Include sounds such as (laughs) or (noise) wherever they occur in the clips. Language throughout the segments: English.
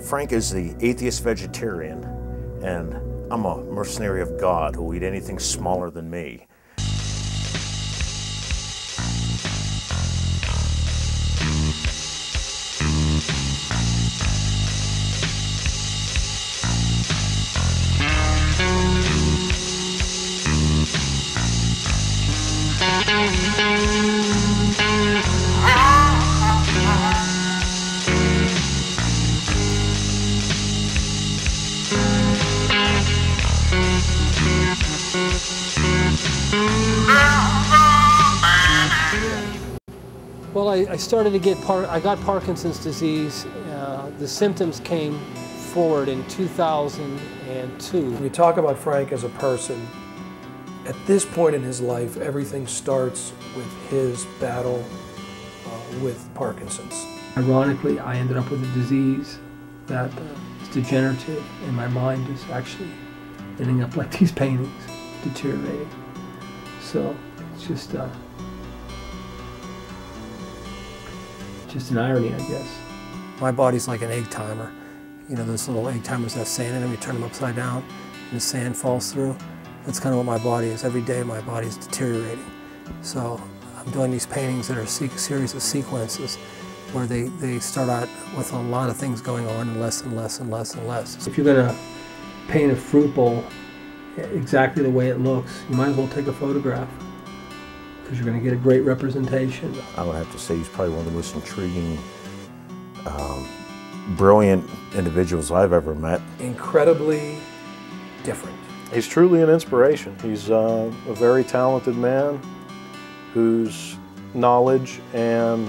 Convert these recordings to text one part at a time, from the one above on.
Frank is the atheist vegetarian, and I'm a mercenary of God who will eat anything smaller than me. Well, I, I started to get, par I got Parkinson's disease. Uh, the symptoms came forward in 2002. When you talk about Frank as a person, at this point in his life, everything starts with his battle uh, with Parkinson's. Ironically, I ended up with a disease that uh, is degenerative, and my mind is actually ending up (laughs) like these paintings, deteriorating. So it's just uh, just an irony, I guess. My body's like an egg timer. You know, those little egg timers that have sand in them, you turn them upside down, and the sand falls through. That's kind of what my body is. Every day my body is deteriorating. So I'm doing these paintings that are a series of sequences where they, they start out with a lot of things going on and less and less and less and less. If you're going to paint a fruit bowl exactly the way it looks, you might as well take a photograph because you're going to get a great representation. I would have to say he's probably one of the most intriguing, um, brilliant individuals I've ever met. Incredibly different. He's truly an inspiration. He's uh, a very talented man whose knowledge and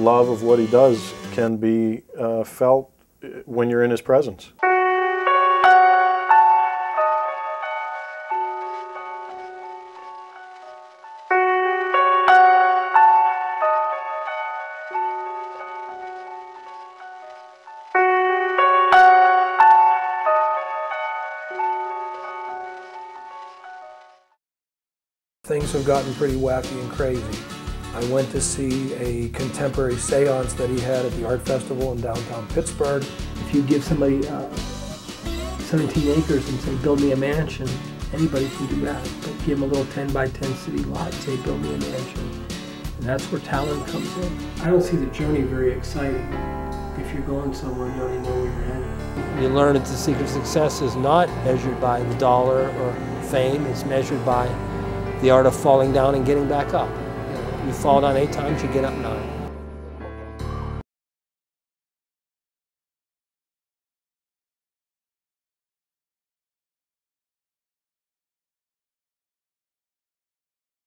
love of what he does can be uh, felt when you're in his presence. Things have gotten pretty wacky and crazy. I went to see a contemporary seance that he had at the art festival in downtown Pittsburgh. If you give somebody uh, 17 acres and say, build me a mansion, anybody can do that. But give them a little 10 by 10 city lot, say, build me a mansion. And that's where talent comes in. I don't see the journey very exciting. If you're going somewhere, you already know where you're headed. You learn that the secret of success is not measured by the dollar or fame, it's measured by the art of falling down and getting back up. You, fall down eight times, you get up nine.